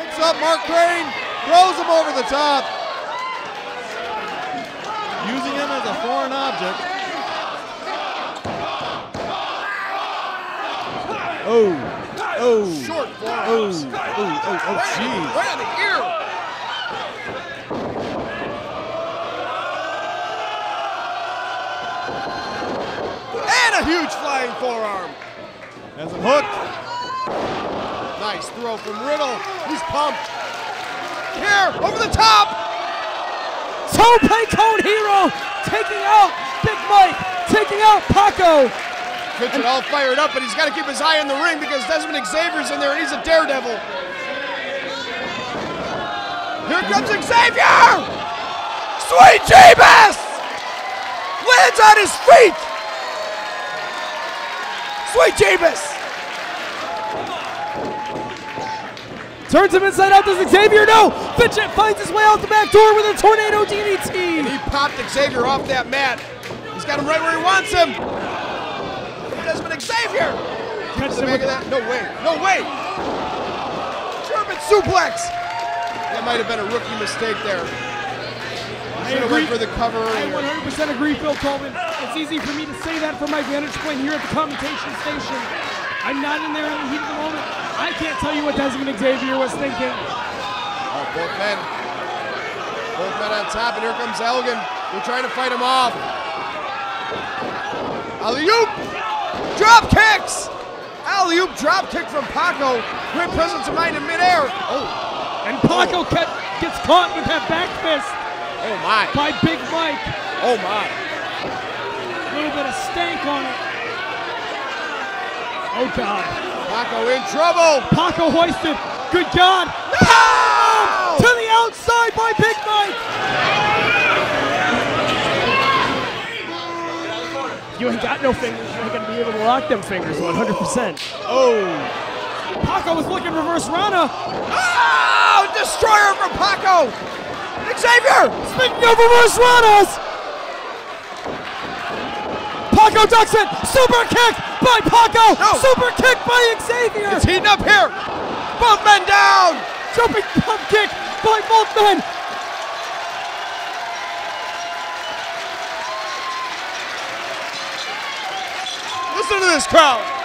Picks up Mark Crane, throws him over the top. Using him as a foreign object. Oh, oh, Short oh, oh, oh, oh, jeez. Right on the ear. And a huge flying forearm. Has him hooked. Nice throw from Riddle. He's pumped. Here, over the top. Tope Con Hilo taking out Big Mike, taking out Paco. Vincent all fired up, but he's got to keep his eye on the ring because Desmond Xavier's in there and he's a daredevil. Here comes Xavier! Sweet Jeebus! Lands on his feet! Sweet Jeebus! Turns him inside out. Does Xavier no? Fitchett finds his way out the back door with a tornado DDT. He popped Xavier off that mat. He's got him right where he wants him. Desmond Xavier! Catches The him back with of that. No way. No way. German suplex. That might have been a rookie mistake there. I agree. for the cover I 100% agree, Phil Coleman. It's easy for me to say that from my vantage point here at the commentation station. I'm not in there in the heat of the moment. I can't tell you what Desmond Xavier was thinking. Oh, both men. Both men on top, and here comes Elgin. They're trying to fight him off. Alley-oop! Drop kicks! Alley-oop drop kick from Paco. Great presence of mind in midair. Oh, And Paco oh. cut, gets caught with that back fist oh my. by Big Mike. Oh my. A little bit of stank on it. Oh God. Paco in trouble. Paco hoisted. Good God. No! To the outside by Big Mike. You ain't got no fingers. You ain't gonna be able to lock them fingers 100%. Oh. Paco was looking reverse Rana. Oh! Destroyer from Paco. Xavier! Speaking of reverse Ranas. Paco it. Super kick by Paco. No. Super kick by Xavier. It's heating up here. Both men down. Jumping pump kick by both men. Listen to this crowd.